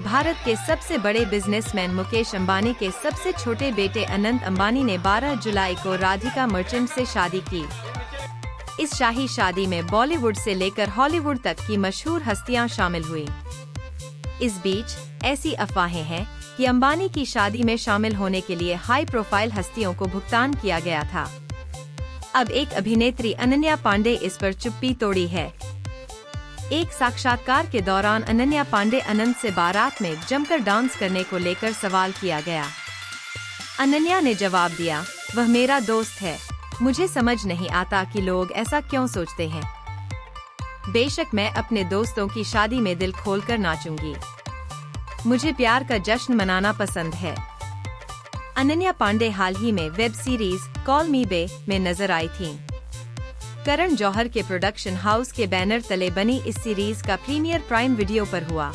भारत के सबसे बड़े बिजनेसमैन मुकेश अंबानी के सबसे छोटे बेटे अनंत अंबानी ने 12 जुलाई को राधिका मर्चेंट से शादी की। इस शाही शादी में बॉलीवुड से लेकर हॉलीवुड तक की मशहूर हस्तियाँ शामिल हुई। इस बीच, ऐसी अफवाहें हैं कि अंबानी की शादी में शामिल होने के लिए हाई प्रोफ़ाइल हस्तियों को भुगतान किया गया था। अब एक अभिनेत्री अनन्या पांडे इस पर चुप्पी तोड़ी है। एक साक्षात्कार के दौरान अनन्या पांडे अनंत से बारात में जमकर डांस करने को लेकर सवाल किया गया। अनन्या ने जवाब दिया, वह मेरा दोस्त है। मुझे समझ नहीं आता कि लोग ऐसा क्यों सोचते हैं। बेशक मैं अपने दोस्तों की शादी में दिल खोल कर नाचूँगी। मुझे प्यार का जश्न मनाना पसंद है। अनन्या पांडे हाल ही में web series call me bae में नज़र आई थीं। करण जौहर के प्रोडक्शन हाउस के बैनर तले बनी इस सीरीज़ का प्रीमियर प्राइम वीडियो पर हुआ।